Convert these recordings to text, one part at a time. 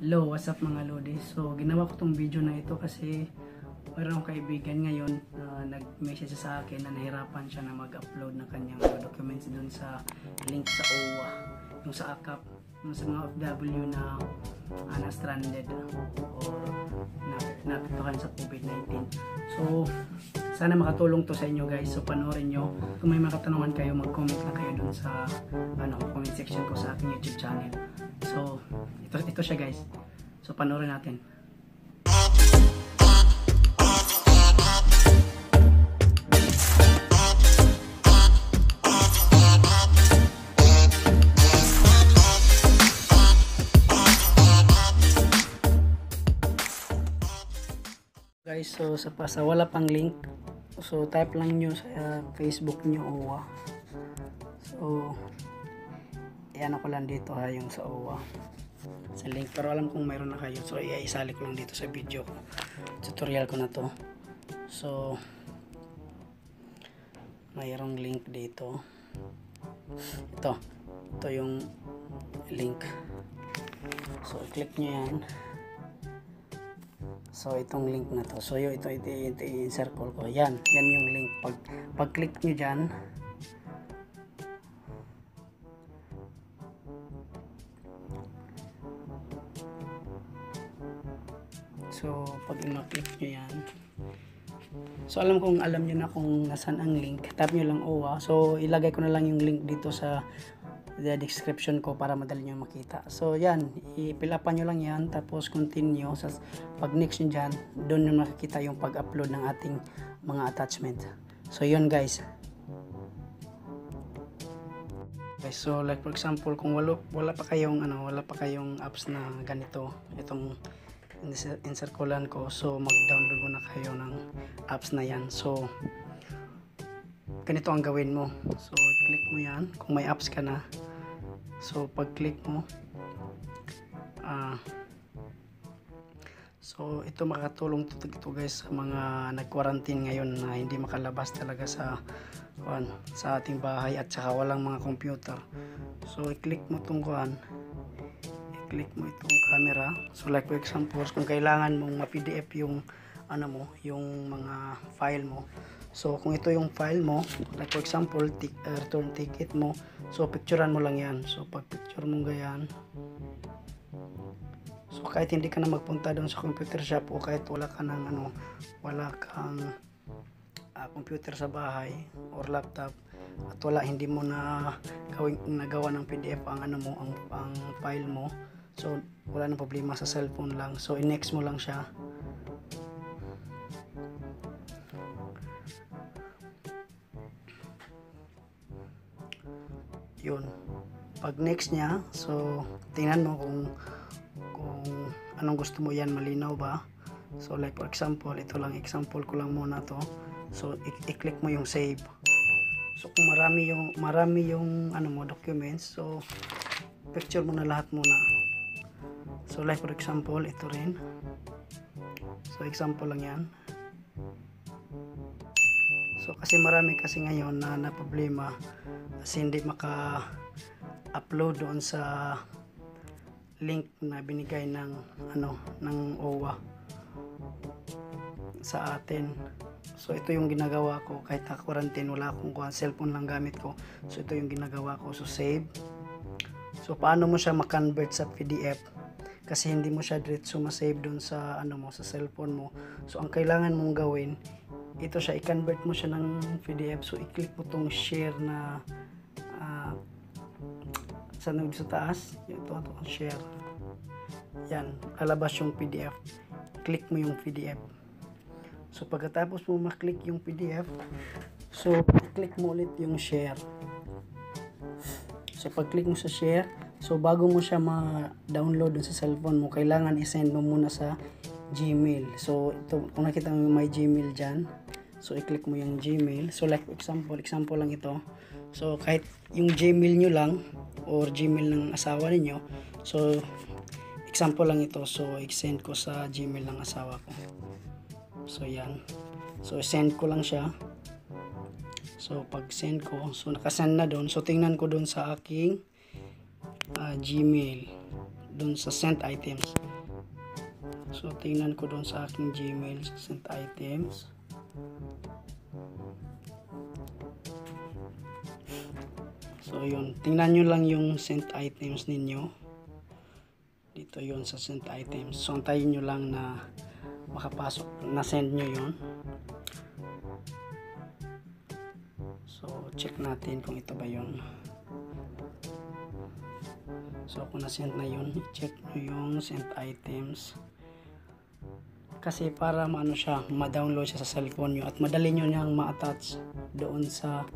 Hello, what's up mga Lodi? So, ginawa ko tong video na ito kasi mayroon akong kaibigan ngayon na nag-message sa akin na nahirapan siya na mag-upload ng kanyang documents dun sa link sa OWA, yung sa AKAP, yung sa mga OFW na uh, na-stranded or na naapektuhan sa COVID-19. So, sana makatulong to sa inyo guys. So, panoorin nyo. Kung may mga katanungan kayo, mag-comment lang kayo dun sa ano, comment section ko sa aking YouTube channel. So, ito, ito siya guys. So, panoorin natin. Guys, so sa pasa wala pang link. So type lang nyo sa Facebook nyo OWA. So Ayan ako lang dito ha yung sa OWA. Sa link pero alam kong mayroon na kayo. So iisali ko lang dito sa video ko. Tutorial ko na to. So mayroong link dito. Ito. Ito yung link. So i-click nyo yan. So itong link na to. So yun, ito ito, ito, ito i-circle ko. Yan, yan yung link. Pag pag-click niyo diyan, So, pag i-click nyo yan. So, alam kong alam nyo na kung nasan ang link. Tap nyo lang OWA. So, ilagay ko na lang yung link dito sa the description ko para madali nyo makita. So, yan. I-fill nyo lang yan. Tapos, continue. Sa, pag next nyo dyan, doon nyo makikita yung pag-upload ng ating mga attachment. So, yun guys. Okay, so like for example, kung wala, wala pa kayong ano, wala pa kayong apps na ganito, itong encirculan ko, so mag-download muna kayo ng apps na yan. So ganito ang gawin mo. So click mo yan kung may apps ka na. So pag click mo ah uh, So ito makatulong to, to guys sa mga nag-quarantine ngayon na hindi makalabas talaga sa kuan sa ating bahay at saka walang mga computer. So i-click mo tong kuan. I-click mo itong camera. So like for example, kung kailangan mong ma-PDF yung ano mo, yung mga file mo. So kung ito yung file mo, like for example, uh, return ticket mo. So picturean mo lang 'yan. So pag picture mo ganyan, So kahit hindi ka na magpunta doon sa computer shop o kahit wala ka ng ano, wala kang uh, computer sa bahay or laptop at wala hindi mo na gawing nagawa ng PDF ang ano mo ang, ang file mo so wala nang problema sa cellphone lang. So i-next mo lang siya. Yun. Pag next niya so tingnan mo kung kung anong gusto mo yan malinaw ba? So like for example ito lang example ko lang muna to. So i-click mo yung save. So kung marami yung marami yung ano mo documents so picture mo na lahat muna so like for example ito rin. So example lang yan. So kasi marami kasi ngayon na na problema. Kasi hindi maka upload doon sa link na binigay ng ano ng OWA sa atin. So ito yung ginagawa ko. Kahit na quarantine wala akong kuha. Cellphone lang gamit ko. So ito yung ginagawa ko. So save. So paano mo siya ma-convert sa PDF kasi hindi mo siya diretso ma-save doon sa ano mo sa cellphone mo. So ang kailangan mong gawin ito siya i-convert mo siya ng PDF so i-click mo tong share na uh, sa nag sa taas. Ito ito share. Yan lalabas yung PDF click mo yung PDF so pagkatapos mo maklik yung PDF so click mo ulit yung share. So pag click mo sa share so bago mo siya ma-download sa cellphone mo kailangan i-send mo muna sa Gmail so ito kung nakita mo may Gmail dyan so i-click mo yung Gmail so like example example lang ito So kahit yung Gmail nyo lang or Gmail ng asawa ninyo. So example lang ito. So i-send ko sa Gmail ng asawa ko. So yan. So send ko lang siya. So pag send ko, so nakasend na doon. So tingnan ko doon sa aking Gmail doon sa sent items. So, tingnan ko doon sa aking Gmail sent items. So, yun. Tingnan nyo lang yung sent items ninyo. Dito yun sa sent items. So, antayin nyo lang na makapasok. Na-send nyo yun. So, check natin kung ito ba yun. So, kung na-send na yun, check nyo yung sent items. Kasi para maano siya, ma-download siya sa cellphone nyo at madali nyo niyang ma-attach doon sa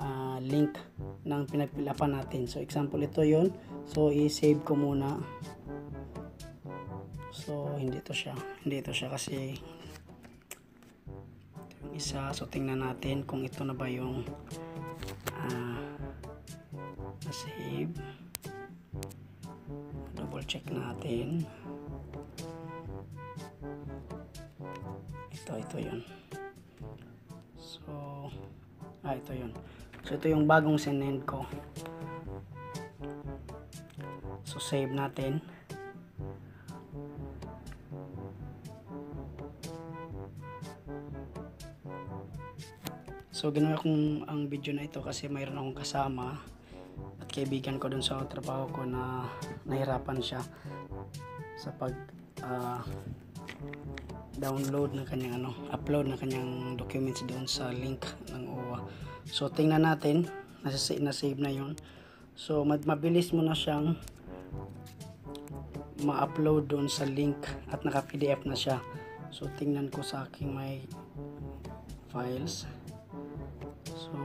ah, link ng pinagpilapan natin. So, example ito yon So, i-save ko muna. So, hindi to siya. Hindi to siya kasi ito yung isa. So, tingnan natin kung ito na ba yung ah, na-save. Double check natin. Ito, ito yun. So, ah, ito yun. So, ito yung bagong sinend ko. So, save natin. So, ginawa kong ang video na ito kasi mayroon akong kasama kaibigan ko dun sa trabaho ko na nahirapan siya sa pag ah, download ng kanyang ano, upload ng kanyang documents doon sa link ng OWA. So tingnan natin, nasa na save na 'yon. So mabilis mo na siyang ma-upload doon sa link at naka-PDF na siya. So tingnan ko sa aking may files. So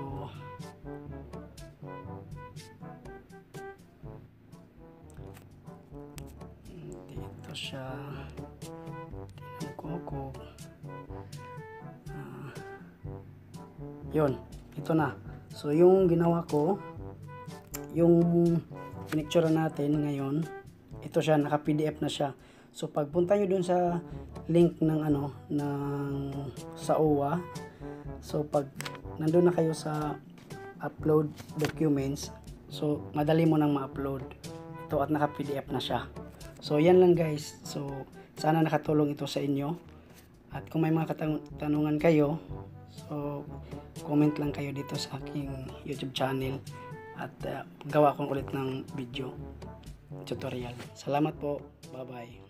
dito siya. Tingnan ko kung ah, yun ito na. So yung ginawa ko yung pinicture natin ngayon ito siya naka PDF na siya. So pagpunta nyo dun sa link ng ano ng sa OWA so pag nandun na kayo sa upload documents so madali mo nang ma-upload. Ito at naka PDF na siya so yan lang guys. So sana nakatulong ito sa inyo. At kung may mga katanungan kayo so comment lang kayo dito sa aking YouTube channel at uh, gawa ko ulit ng video tutorial. Salamat po. Bye bye